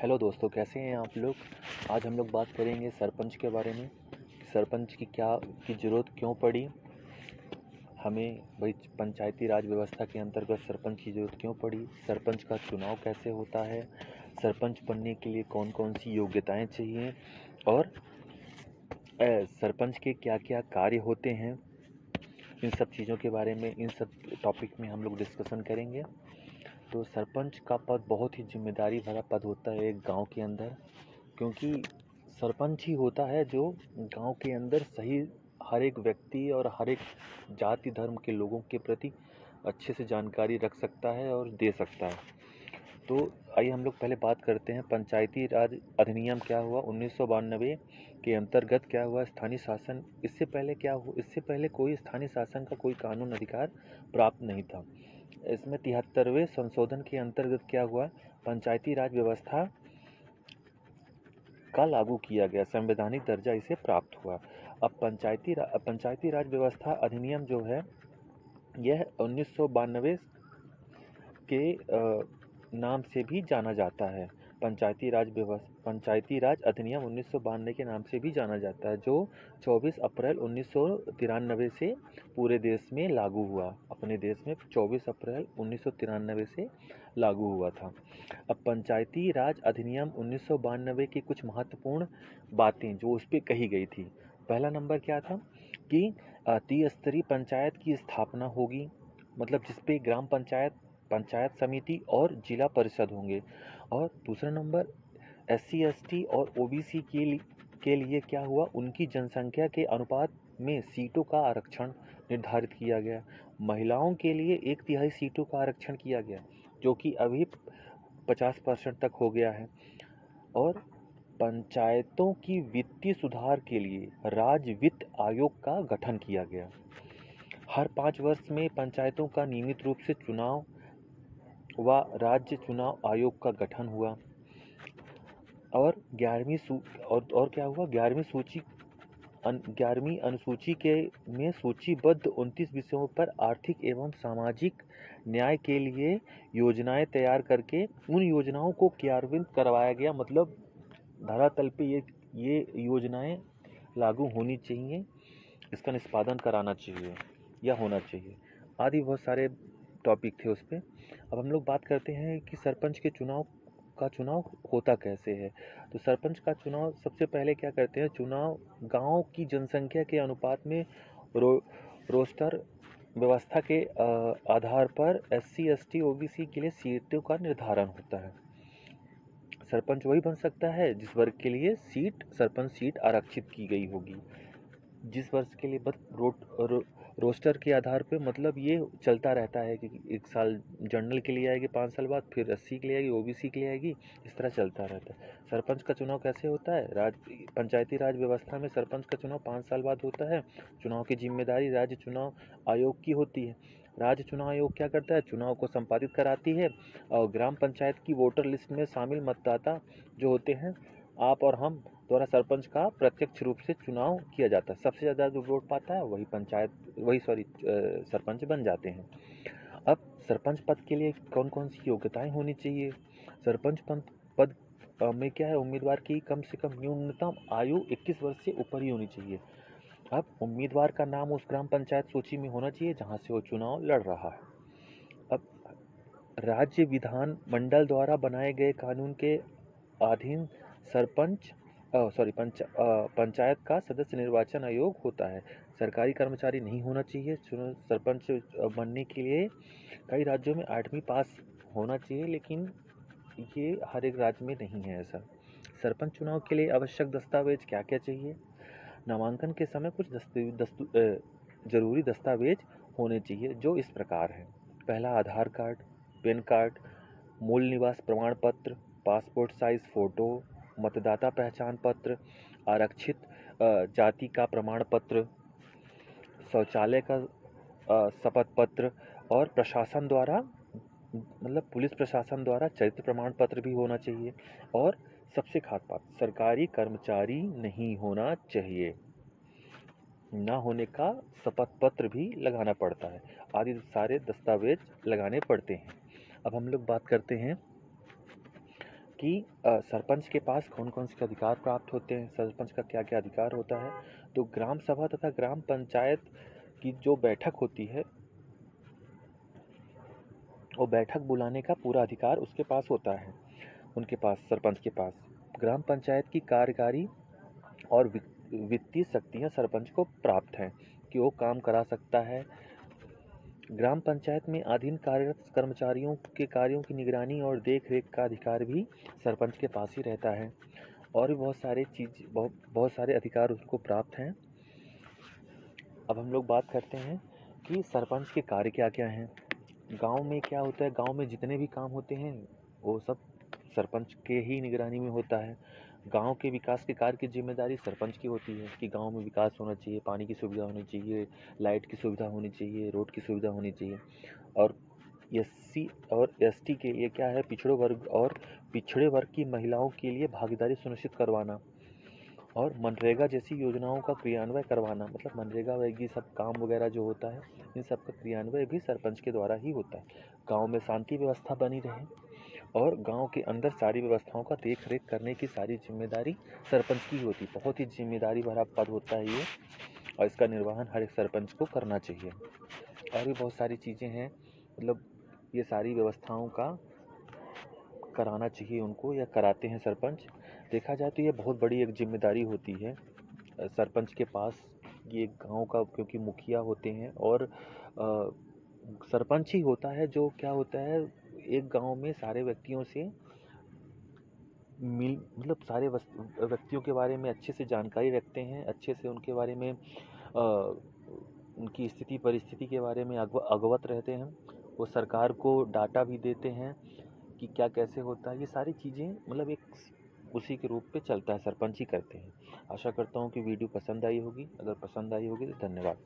Hello दोस्तों, कैसे हैं आप लोग? आज हम लोग बात करेंगे सरपंच के बारे में सरपंच की क्या, की ज़रूरत क्यों पड़ी? हमें भाई पंचायती राज व्यवस्था के अंतर्गत सरपंच की ज़रूरत क्यों पड़ी? सरपंच का चुनाव कैसे होता है? सरपंच बनने के लिए कौन कौन सी योग्यताएँ चाहिए? और सरपंच के क्या क्या कार्य होते हैं? इन सब चीज़ों के बारे में, इन सब टॉपिक में हम लोग डिस्कशन करेंगे। तो सरपंच का पद बहुत ही ज़िम्मेदारी भरा पद होता है एक गाँव के अंदर, क्योंकि सरपंच ही होता है जो गाँव के अंदर सही हर एक व्यक्ति और हर एक जाति धर्म के लोगों के प्रति अच्छे से जानकारी रख सकता है और दे सकता है। तो आइए हम लोग पहले बात करते हैं, पंचायती राज अधिनियम क्या हुआ, उन्नीस सौ बानबे के अंतर्गत क्या हुआ, स्थानीय शासन, इससे पहले क्या हुआ इससे पहले कोई स्थानीय शासन का कोई कानून अधिकार प्राप्त नहीं था। इसमें तिहत्तरवें संशोधन के अंतर्गत क्या हुआ? पंचायती राज व्यवस्था का लागू किया गया संवैधानिक दर्जा इसे प्राप्त हुआ। अब पंचायती रा, पंचायती राज व्यवस्था अधिनियम जो है यह उन्नीस सौ बानवे के नाम से भी जाना जाता है। पंचायती राज व्यवस्था पंचायती राज अधिनियम उन्नीस सौ बानवे के नाम से भी जाना जाता है, जो 24 अप्रैल उन्नीस सौ तिरानवे से पूरे देश में लागू हुआ, अपने देश में 24 अप्रैल उन्नीस सौ तिरानवे से लागू हुआ था। अब पंचायती राज अधिनियम उन्नीस सौ बानवे की कुछ महत्वपूर्ण बातें जो उस पर कही गई थी। पहला नंबर क्या था? कि त्रिस्तरीय पंचायत की स्थापना होगी मतलब जिसपे ग्राम पंचायत पंचायत समिति और जिला परिषद होंगे। और दूसरा नंबर एस सी और ओबीसी के लिए के लिए क्या हुआ? उनकी जनसंख्या के अनुपात में सीटों का आरक्षण निर्धारित किया गया। महिलाओं के लिए एक तिहाई सीटों का आरक्षण किया गया, जो कि अभी पचास परसेंट तक हो गया है। और पंचायतों की वित्तीय सुधार के लिए राज्य वित्त आयोग का गठन किया गया। हर पाँच वर्ष में पंचायतों का नियमित रूप से चुनाव व राज्य चुनाव आयोग का गठन हुआ। और ग्यारहवीं और और क्या हुआ? ग्यारहवीं सूची ग्यारहवीं अनुसूची के, में सूचीबद्ध उनतीस विषयों पर आर्थिक एवं सामाजिक न्याय के लिए योजनाएँ तैयार करके उन योजनाओं को क्रियान्वित करवाया गया। मतलब धरातल पे ये ये योजनाएँ लागू होनी चाहिए। इसका निष्पादन कराना चाहिए या होना चाहिए। आदि बहुत सारे टॉपिक थे उस पर अब हम लोग बात करते हैं कि सरपंच के चुनाव का चुनाव होता कैसे है। तो सरपंच का चुनाव सबसे पहले क्या करते हैं? चुनाव गाँव की जनसंख्या के अनुपात में रो रोस्टर व्यवस्था के आधार पर S C S T O B C के लिए सीटों का निर्धारण होता है। सरपंच वही बन सकता है जिस वर्ग के लिए सीट सरपंच सीट आरक्षित की गई होगी। जिस वर्ष के लिए बस रोट रो, रोस्टर के आधार पे मतलब ये चलता रहता है कि एक साल जनरल के लिए आएगी, पाँच साल बाद फिर एस के लिए आएगी, ओबीसी के लिए आएगी, इस तरह चलता रहता है। सरपंच का चुनाव कैसे होता है? राज, पंचायती राज व्यवस्था में सरपंच का चुनाव पाँच साल बाद होता है। चुनाव की ज़िम्मेदारी राज्य चुनाव आयोग की होती है। राज्य चुनाव आयोग क्या करता है? चुनाव को संपादित कराती है और ग्राम पंचायत की वोटर लिस्ट में शामिल मतदाता जो होते हैं, आप और हम द्वारा सरपंच का प्रत्यक्ष रूप से चुनाव किया जाता है। सबसे ज़्यादा जो वोट पाता है, वही पंचायत, वही सॉरी सरपंच बन जाते हैं। अब सरपंच पद के लिए कौन कौन सी योग्यताएँ होनी चाहिए? सरपंच पद में क्या है? उम्मीदवार की कम से कम न्यूनतम आयु 21 वर्ष से ऊपर ही होनी चाहिए। अब उम्मीदवार का नाम उस ग्राम पंचायत सूची में होना चाहिए जहाँ से वो चुनाव लड़ रहा है। अब राज्य विधान मंडल द्वारा बनाए गए कानून के अधीन सरपंच सॉरी पंच पंचायत का सदस्य निर्वाचन आयोग होता है। सरकारी कर्मचारी नहीं होना चाहिए। सरपंच बनने के लिए कई राज्यों में आठवीं पास होना चाहिए, लेकिन ये हर एक राज्य में नहीं है ऐसा। सरपंच चुनाव के लिए आवश्यक दस्तावेज़ क्या क्या चाहिए? नामांकन के समय कुछ दस्तु ज़रूरी दस्तावेज़ होने चाहिए, जो इस प्रकार है। पहला, आधार कार्ड, पैन कार्ड, मूल निवास प्रमाण पत्र पासपोर्ट साइज़ फ़ोटो मतदाता पहचान पत्र, आरक्षित जाति का प्रमाण पत्र, शौचालय का शपथ पत्र और प्रशासन द्वारा मतलब पुलिस प्रशासन द्वारा चरित्र प्रमाण पत्र भी होना चाहिए और सबसे खास बात, सरकारी कर्मचारी नहीं होना चाहिए। ना होने का शपथ पत्र भी लगाना पड़ता है। आदि सारे दस्तावेज़ लगाने पड़ते हैं। अब हम लोग बात करते हैं कि सरपंच के पास कौन-कौन से अधिकार प्राप्त होते हैं, सरपंच का क्या-क्या अधिकार होता है। तो ग्राम सभा तथा ग्राम पंचायत की जो बैठक होती है वो बैठक बुलाने का पूरा अधिकार उसके पास होता है, उनके पास सरपंच के पास। ग्राम पंचायत की कार्यकारी और वित्तीय शक्तियाँ सरपंच को प्राप्त हैं कि वो काम करा सकता है। ग्राम पंचायत में अधीन कार्यरत कर्मचारियों के कार्यों की निगरानी और देख-रेख का अधिकार भी सरपंच के पास ही रहता है और भी बहुत सारे चीज़ बहुत बहुत सारे अधिकार उसको प्राप्त हैं। अब हम लोग बात करते हैं कि सरपंच के कार्य क्या-क्या हैं। गाँव में क्या होता है, गाँव में जितने भी काम होते हैं, वो सब सरपंच के ही निगरानी में होता है। गाँव के विकास के कार्य की ज़िम्मेदारी सरपंच की होती है कि गाँव में विकास होना चाहिए, पानी की सुविधा होनी चाहिए, लाइट की सुविधा होनी चाहिए, रोड की सुविधा होनी चाहिए। और एससी और एसटी के लिए क्या है? पिछड़े वर्ग और पिछड़े वर्ग की महिलाओं के लिए भागीदारी सुनिश्चित करवाना और मनरेगा जैसी योजनाओं का क्रियान्वय करवाना। मतलब मनरेगा ये सब काम वगैरह जो होता है, इन सब का क्रियान्वय भी सरपंच के द्वारा ही होता है। गाँव में शांति व्यवस्था बनी रहे और गाँव के अंदर सारी व्यवस्थाओं का देख-रेख करने की सारी ज़िम्मेदारी सरपंच की होती। बहुत ही ज़िम्मेदारी भरा पद होता है ये और इसका निर्वहन हर एक सरपंच को करना चाहिए। और भी बहुत सारी चीज़ें हैं मतलब ये सारी व्यवस्थाओं का कराना चाहिए उनको या कराते हैं सरपंच। देखा जाए तो ये बहुत बड़ी एक ज़िम्मेदारी होती है सरपंच के पास ये गाँव का क्योंकि मुखिया होते हैं और सरपंच ही होता है जो क्या होता है एक गाँव में सारे व्यक्तियों से मिल मतलब सारे व्यक्तियों के बारे में अच्छे से जानकारी रखते हैं, अच्छे से उनके बारे में अ, उनकी स्थिति परिस्थिति के बारे में अगव अवगत रहते हैं। वो सरकार को डाटा भी देते हैं कि क्या कैसे होता है। ये सारी चीज़ें मतलब एक उसी के रूप पे चलता है, सरपंच ही करते हैं। आशा करता हूँ कि वीडियो पसंद आई होगी। अगर पसंद आई होगी तो धन्यवाद।